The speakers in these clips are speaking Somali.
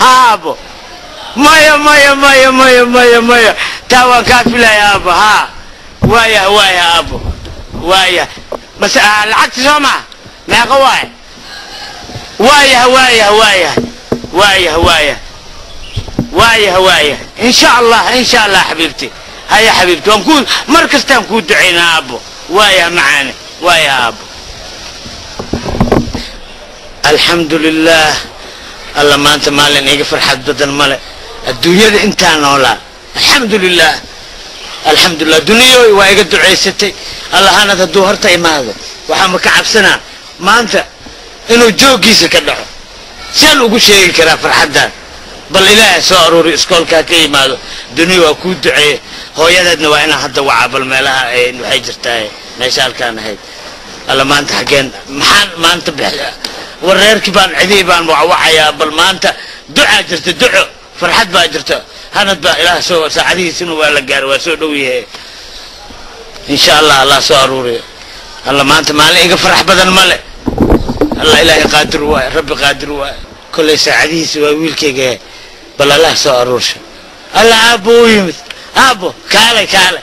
ha aabo maya maya maya maya maya maya. Taa waan kaa filaya aabo ha? Waaya waaya aabo waaya ah, lacagta soo maa meeqa waaya waayah waayah waayah waayah waayah waayah waayah insha allah insha allah xabiibti haya xabiibti waan ku mar kastaan kuu ducaynaa aabo waayah macaane waayah aabo alxamdu lilah alla maanta maalin iga farxad badan male adduunyada intaa noolaa alxamdu lilah alxamdulilah duniyooy waa iga ducaysatay allahanad hadduu horta imaado waxaa ma ka cabsanaa. Maanta inuu jooggiisa ka dhaco. Saan ugu sheegi karaa farxaddan bal ilaahay soo aruuri iskoolkaa ka yimaado. Duniya waa kuu duceeye hooyadeedna waa inaan hadda wacaa bal meelaha ay waxay jirtaa meesha halkaan ahayd. Alla maanta xaggeen maxaan maanta bix wareerkii baan cidii baan wacwacayaa bal maanta ducaa jirta duco farxad baa jirta. Hanad baa ilaah soo saacadihiisina waa la gaaray waa soo dhow yahay. Insha allah allah soo aruuriyo. Alla maanta maalin iga farax badan male allah ilaahay qaadir waaye rabbi qaadir waaye. Kollay saacadihiisa waa wiilkayga bal allah soo aruursha. Alla aabbo u yimid. Aabbo kaalay kaalay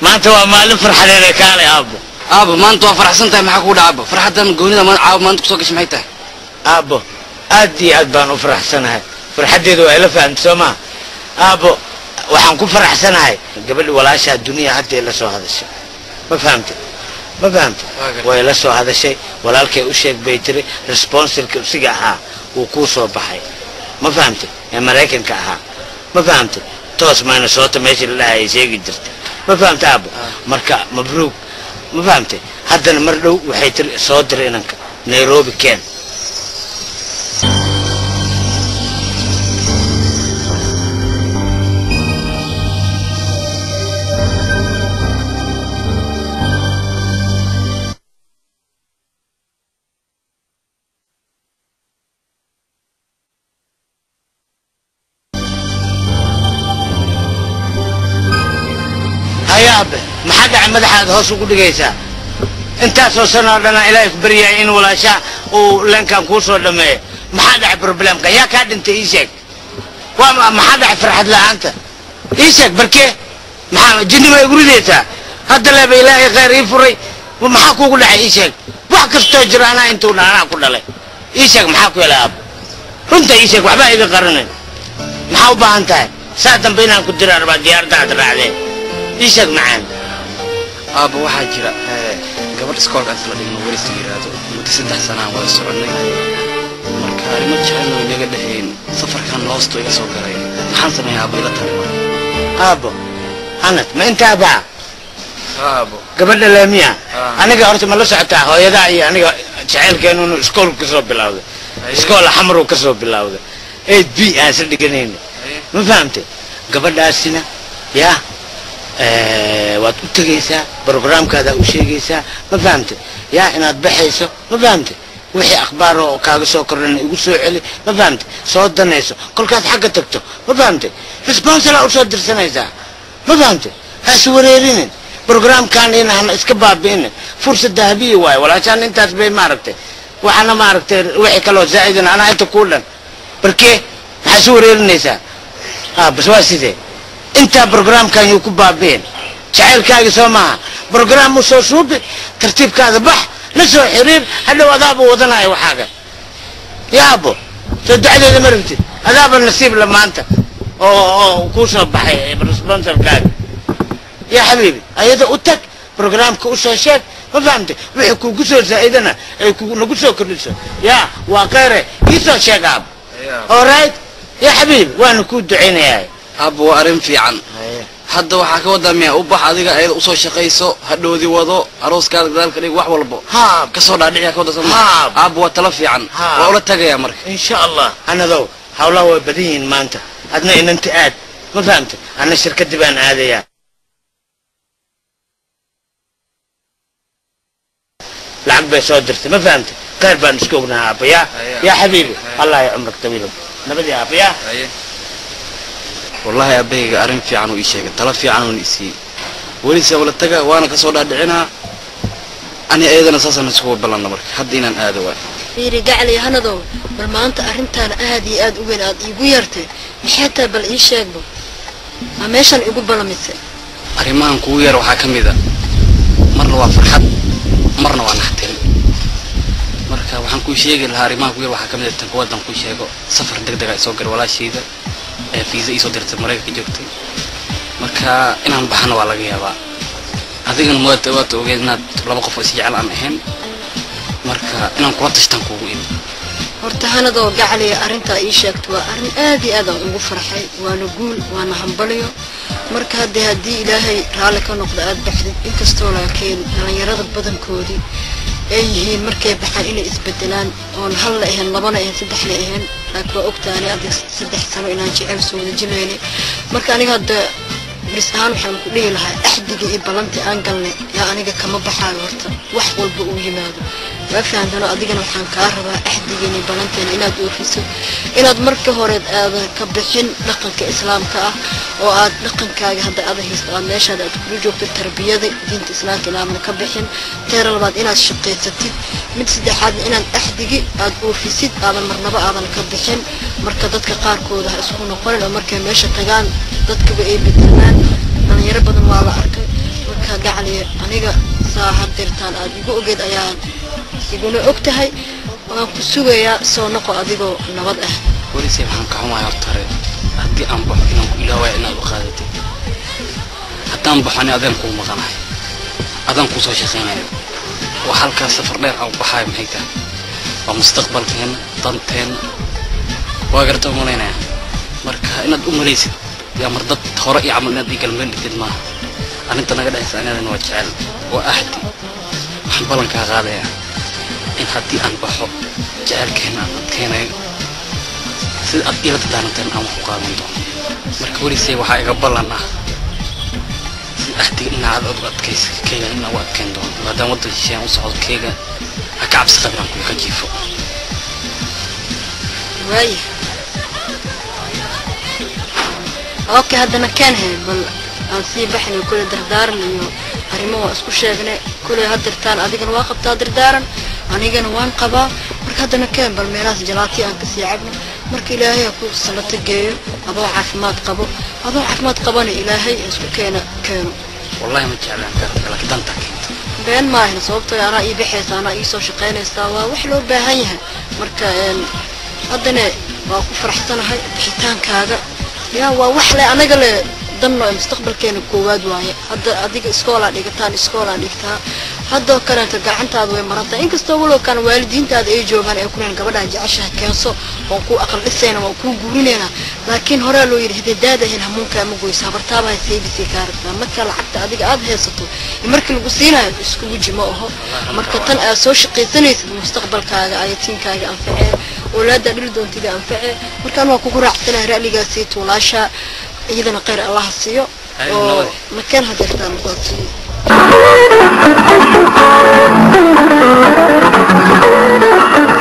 maanta waa maalin farxadeede kaalay aabbo aabo maanta waa faraxsan tahay maxaa kugu dhacaaba farxaddan goonida caawa maanta ku soo gashay maxay tahay? Aabbo aad iyo aad baan u faraxsanahay. Farxaddeedu waa ila fahamta soo maa aabbo waxaan ku faraxsanahay. Gabadhi walaashaa duniya hadday la soo hadashay. Ma fahamta ma fahamta Waa gartay. way la soo hadashay. Walaalkay u sheeg bay tiri responsilka usiga ahaa wuu kuu soo baxay. Ma fahamta ee maraykanka ahaa. Ma fahamta toos mayna soota meesha la dhahayay sheegi jirta ma fahamta aabbo? Marka mabruug ma fahamtay. Haddana mar dhow waxay tiri soo dir inanka nairobi ken madaxaad hoos ugu dhigaysaa. Intaasoo sanoo dhanaa ilaahay ku baryaya in walaashaa uu leenkan kuu soo dhammeeyo maxaa dhacay problemka? Yaa kaa dhintay ii sheeg. Maxaa dhacay farxad la'aanta? Ii sheeg barkee. Maxaa jinni igu ridaysaa? Hadda leeba ilaahay khayr ii furay. Maxaa kuugu dhacay ii sheeg. Wax kastoo jira anaa intuu dhaanaa ku dhalay. Ii sheeg maxaa ku helay aabo runta ii sheeg waxbaa iga qarinayn maxaa u baahan tahay? Saa dambe inaan ku diraan rabaa diyaaradda aad raacdeen. Ii sheeg macaan aabo waxaa jira gabadh iskoolka inta la dhigno welis la yidhaahdo muddo saddex sanaan wada soconnay marka arrimo jecel oo inaga dhexayn safarkan loosto iga soo galay maxaan sameeyaa aabo ila tali marka aabo hanad ma intaa baa aabo gabadha laamiya Ah. aniga horta ma la socotaa hooyadaa iyo aniga jacaylkeenu inuu iskool ka soo bilawday iskool xamaru ka soo bilawday eid b aan isla dhiganayna ma fahamtay gabadhaasina yaa waad u tegaysaa brograamkaadaa u sheegaysaa ma fahamtay yaa inaad baxayso ma fahamtay wixii akhbaar oo kaaga soo kordhana igu soo celi ma fahamtay soo danayso kolkaad xagga tagto ma fahamtay responsalaa u soo dirsanaysaa ma fahamtay haas wareerinin brograamkan in hana iska baabi'inin fursad dahabiya waaye walaashaan intaas bay maaragtay. Waxaana maaragtay wixii kaloo zaa'idan anaa inta kuu dhan barkee maxaa isu wareerinaysaa ah bas waa sidee intaa brograamkan yuu ku baabeen. Jacaylkaagii soo maaha. Brograam u soo shuubi tartiibkaada bax la soo xiriir hadhow adaaba wadanaya waxaaga. Yaabo soo dacdeeda ma rabtid. Adaaba nasiib la maanta oo oo kuu soo baxay responsalkaaga yaa xabiibi ayada u tag brograamka u soo sheeg ma fahamtay wixii kuugu soo zaa'idana ay nagu soo kordhiso. Yaa waa kheyre ii soo sheeg aabo all right. Yaa xabiibi waana kuu ducaynayaa abba waa arrin fiican. Hadda waxaa ka wadaa miyaa adiga ayada u soo shaqayso hadhoodi wado arooskaada gadaalka dhig wax walbo. Kasoo dhaadhiciya ka wadasan abba waa talo fiican. Waa ula tagayaa marka. Insha allah annadow hawlaha waa badan yihiin maanta. Adna inanta aad. Ma fahamta? Anna shirkaddii baan aadayaa. Lacag bay soo dirtay. Ma fahamta? Kheyr baan iska ognahaa abba yaa yaa xabiibi allah ya cumrak tawiilow nabadii abba yaa wallaahi aabahayga arrin fiican uu ii sheegay talo fiican uuna isiiyey welise wala taga waana ka soo dhaadhicinaa ani ayadana saasaan isugu ballanna marka. Hadda inaan aado waay. Fiiri gacal iyo hanadow bal maanta arrintaan aad iyo aad u weyn aad iigu yartay. Maxay tahay bal ii sheegba? Aa meeshan igu balamise arrimahan kugu yar waxaa ka mid a. Marna waa farxad marna waa naxtin. Marka waxaan kuu sheegi lahaa arrimahan kugu yar waxaa ka mid a tan kuwadan kuu sheego. Safar deg deg a isoo galay walaashayda ee fiisa iisoo dirtay maraykanka joogtay. Marka inaan baxana waa laga yaabaa. Adigana waad waad ogeed inaad laba qof is jecel aan ahayn. Marka inaan kula tashtaan kuugu imi horta hanadoo gacaliya arrintaa ii sheegta waa arrin aad iyo aad aan ugu farxay waana guul waana hambaliyo marka haddee haddii ilaahay raalli ka noqdo aad baxdid inkastoo laakiin dhallinyarada badankoodii ay yihiin markay baxaan inay isbedelaan oon halna ahayn labana ahayn saddexna ahayn laakiin waa ogtaani adig saddex sano inaan jecel soo wada jilayna marka aniga hadda bis ahaan waxaan ku dhihi lahaa axdigii iyo ballantii aan galnay yaa aniga kama baxaayo horta wax walba uu yimaado waa fahamtano adigana waxaan kaa rabaa axdigiina iyo ballanteena inaad oofiso inaad marka horeed aadan ka bixin dhaqanka islaamka ah oo aad dhaqankaaga hadda aada haysto aad meeshaada aad kula joogto tarbiyada diinta islaamka inaadan ka bixin. Teera labaad inaad shaqaysatid mid saddexaadna inaad axdigi aad oofisid aadan marnaba aadan ka bixin. Marka dadka qaarkooda ha isku noqonin oo markay meesha tagaan dadkaba ay bedelmaan dhalinyaro badan waa la arkay. Marka gacaliya aniga saa hadeertaan aad igu ogeed ayaan يقولوا أكتهي وأنا كسوة يا صو نقو أذيبو نبض إيه ولي سيب هنك هما يرتري هدي أم بحنا إلى وين أبو خالتي هدي أم بحنا أذن كو مغناه أذن كو صوشخين عليه وحالك سفر لير أو بحاي مهيتا ومستقبل فين طنتين وأقرت أمولينا مركا إن أمريس يا مرضت تورقي عمل نادي قلمين لقد ما أنا تنقل إحسان أذن وجعل وأحدي حبلنك غالي يعني. In haddii aan baxo jecelkeena aan adkeenayo sida aad ila dadaaranteen aan wax u qaadan doono marka welisay waxaa iga ballan ah sida ahdiga dhinacaad aad u adkaysa keyga inaan u adkeyn doono maadaama waddan shisheeyaan u socdo keyga ha ka cabsi qabin aan kuya ka jiifo. Waaya okay haddana keen he bal aan sii baxnay kule dardaaran iyo arrimo waa isku sheegnay. Kule hadirtaan adigana waa qabtaa dardaaran anigana waan qabaa. Marka haddana keen bal meelahaas jalaati aan ka sii cabno. Marka ilaahay ha ku salato geeyo adoo caafimaad qabo. Adoo caafimaad qabana ilaahay ha isku keena keeno. Wallahi ma jeclaan karta laakiin danta keenta. Been maahan sababtoo anaa ii baxaysa anaa ii soo shaqaynaysaa waa wax loo baahan yahay. Marka haddana waa ku faraxsanahay bixitaankaaga. Yaa waa wax le anaga le danno ee mustaqbalkeena koowaad waaye. Hadda adiga haddoo kaleeto gacantaada way marantahay inkastoo walow kan waalidiintaada ay joogaan ee kuleen gabadhaa jeceshaha keenso waan kuu aqal dhisayna waan kuu guurinaynaa laakiin horaa loo yidhi hadee daada ahayn hamuunkaa ma goysa habartaaba hay seydisay kaa rabtaa marka lacagta adiga aada haysato markii lagu siinayo isku guji ma aho marka tan aad soo shaqaysanaysid mustaqbalkaaga ayatiinkaaga anfacee oolaada dhil doontida anfacee markaan waa kugu raacsanahay ra'ligaasii tuulaasha iyadana khayr allaha siiyo. Oo makeen hadeertaan Thank you.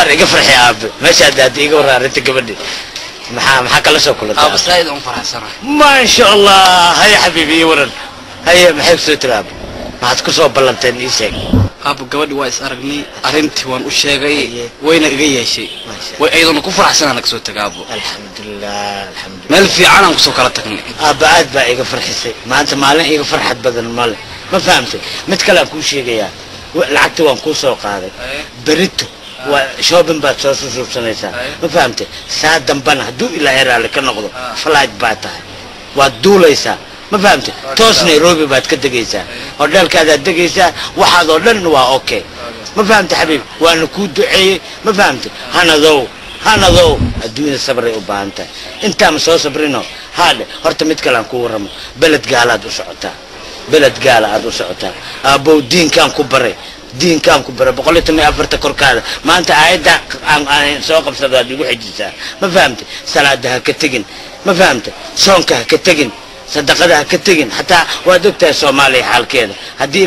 waan iga farxi aabe meeshaad aada iga waraarinta gabadhi. Maxaa maxaa kala soo kulantamaasha allah haya xabiibi iyo waran. Haya maxay ku soo tiri aabo maxaad ku soo ballanteen ii sheeg. Aabo gabadhi waa is aragnay arrintii waan u sheegay wayna iga yeeshay. Way ayadana ku faraxsan ana ka soo taga aabo alxamdulilah alxamdulilah meel fiican aan ku soo kala tagnay. Aaba aad baa iga farxisay. Maanta maalin iga farxad badan male ma fahamtay? Mid kale aan kuu sheegayaa lacagta waan kuu soo qaaday. Eh? Berito waa shoobin baad soo susuubsanaysaa ma fahamtay saa dambana hadduu ilaahay raalli ka noqdo Ah. falaaj baa tahay. Waad duulaysaa. Ma fahamtay toos nairobi baad ka degaysaa. Hodheelkaadaad degaysaa waxaad oo dhan waa okay ma fahamtay xabiib? Waana kuu duceeyey. Ma fahamtay hanadow hanadow adduunyada sabray u baahan tahay. Intaama soo sabrino. Haadhe horta mid kale aan ku warramo. Beled gaalaad u socotaa. Beled gaala aad u socotaa. Aabbow diinkaan ku baray diinkaan ku baray boqol iyo toban iyo afarta korkaada. Maanta aayadda aan soo qabsado aad igu xejisaa ma fahamtay salaada ha ka tegin. Ma fahamtay soonka ha ka tegin. Sadaqada ha ka tegin. Xataa waad ogtahay soomaaliya xaalkeeda. Haddii